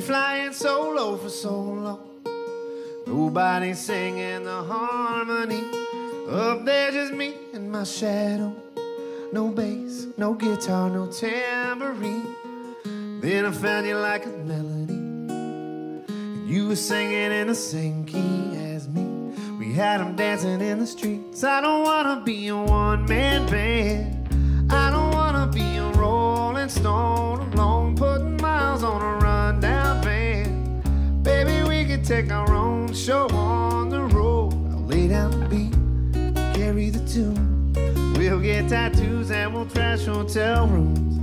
flying solo for so long. Nobody singing the harmony. Up there, just me and my shadow. No bass, no guitar, no tambourine. Then I found you like a melody. And you were singing in the same key as me. We had them dancing in the streets. I don't wanna be a one man band. Take our own show on the road. I'll lay down the beat, carry the tune. We'll get tattoos and we'll trash hotel rooms.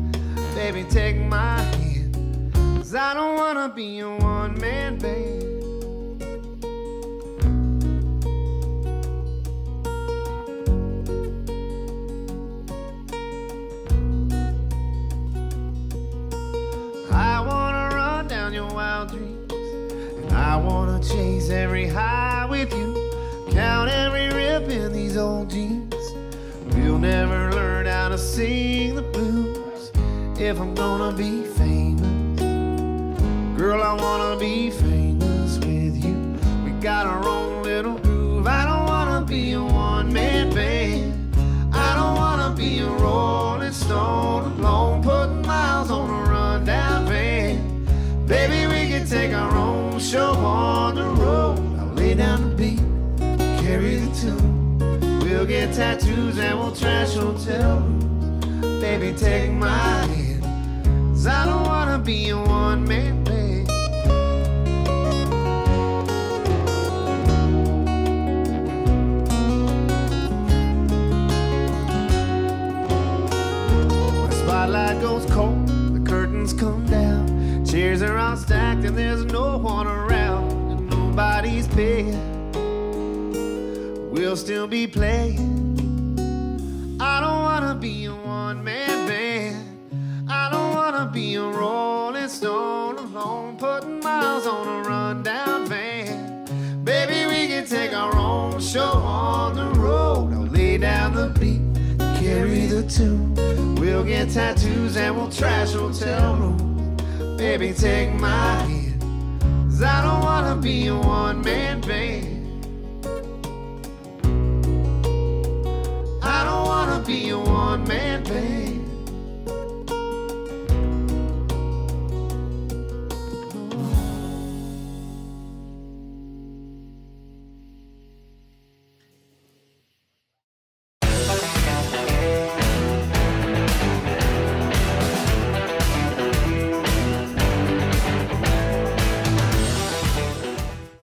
Baby, take my hand. Cause I don't wanna be a one man band. I wanna run down your wild dreams. I wanna chase every high with you. Count every rip in these old jeans. We'll never learn how to sing the blues if I'm gonna be famous. Girl, I wanna be famous with you. We got our own little groove. I don't wanna be a one man band. I don't wanna be a rolling stone alone, putting miles on a rundown van. Baby, we can take our own show on the road. I'll lay down the beat, carry the tune. We'll get tattoos and we'll trash hotel rooms. Baby, take my hand. Cause I don't wanna be a one man band. Spotlight goes cold, the curtains come down. Chairs are all stacked and there's no one around. And nobody's paying. We'll still be playing. I don't wanna be a one man band. I don't wanna be a rolling stone alone, putting miles on a rundown van. Baby, we can take our own show on the road. I'll lay down the beat, carry the tune. We'll get tattoos and we'll trash hotel rooms. Baby, take my hand. Cause I don't wanna be a one man band.